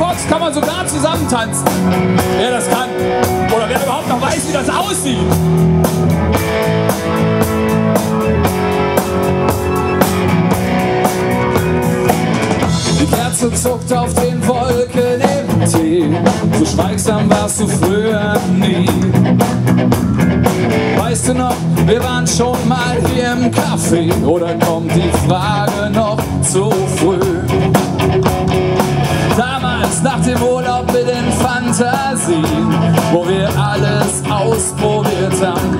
Fox kann man sogar zusammen tanzen. Wer das kann. Oder wer überhaupt noch weiß, wie das aussieht. Die Kerze zuckt auf den Wolken im Tee. So schweigsam warst du früher nie. Weißt du noch, wir waren schon mal hier im Café. Oder kommt die Frage noch zu früh? Nach dem Urlaub mit den Fantasien, wo wir alles ausprobiert haben.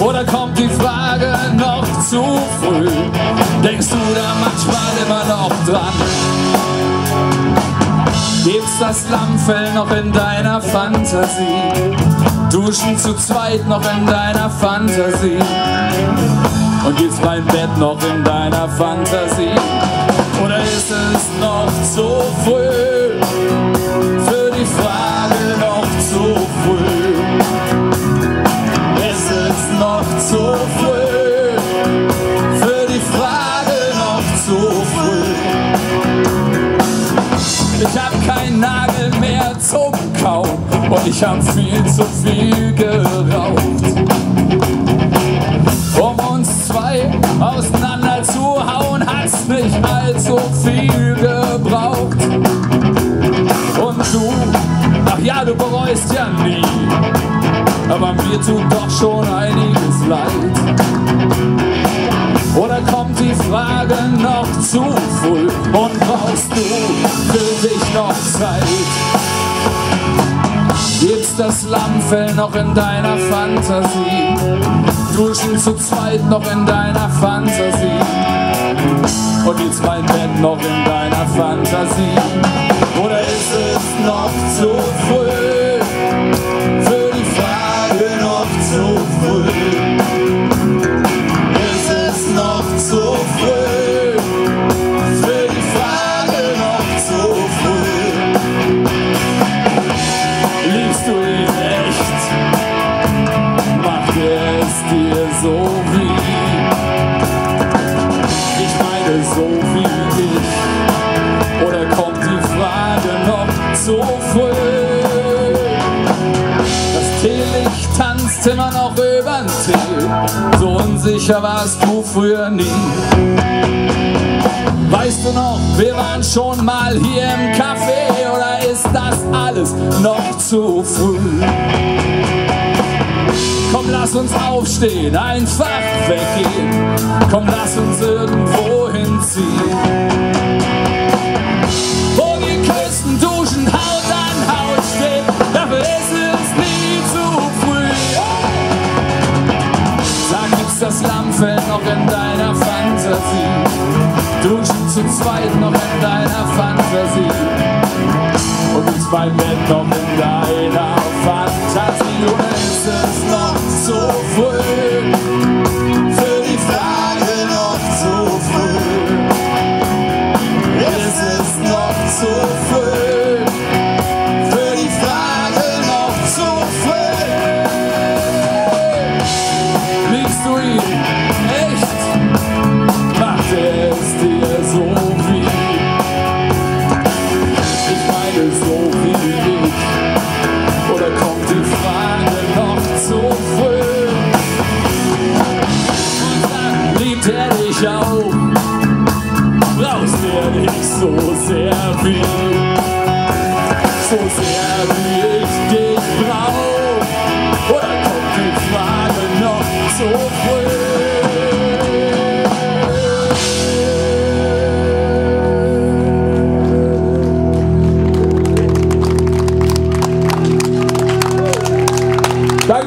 Oder kommt die Frage noch zu früh? Denkst du da manchmal immer noch dran? Gibt's das Lammfell noch in deiner Fantasie? Duschen zu zweit noch in deiner Fantasie? Und gibt's mein Bett noch in deiner Fantasie? Oder ist es noch zu früh? Für die Frage noch zu früh? Ist es noch zu früh? Für die Frage noch zu früh? Ich hab keinen Nagel mehr zum Kauen und ich hab viel zu viel viel gebraucht. Und du, ach ja, du bereust ja nie, aber mir tut doch schon einiges leid. Oder kommt die Frage noch zu früh und brauchst du für dich noch Zeit? Gibt's das Lammfell noch in deiner Fantasie? Duschen zu zweit noch in deiner Fantasie? Und gibt's mein Bett noch in deiner Fantasie? Oder ist es noch zu früh? Für die Frage noch zu früh? Ist es noch zu früh? Für die Frage noch zu früh? Liebst du ihn so wie ich. Oder kommt die Frage noch zu früh? Das Teelicht tanzt immer noch übern Tee. So unsicher warst du früher nie. Weißt du noch, wir waren schon mal hier im Café oder ist das alles noch zu früh? Lass uns aufstehen, einfach weggehen. Komm, lass uns irgendwo hinziehen. Wo die Küsten duschen, Haut an Haut stehen, dafür ist es nie zu früh. Sag, gibt's das Lammfell noch in deiner Fantasie? Duschen zu zweit noch in deiner Fantasie. Und gibt's mein Bett noch in deiner zu früh? Liebt er dich auch. Brauchst er dich so sehr wie?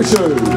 Dankeschön.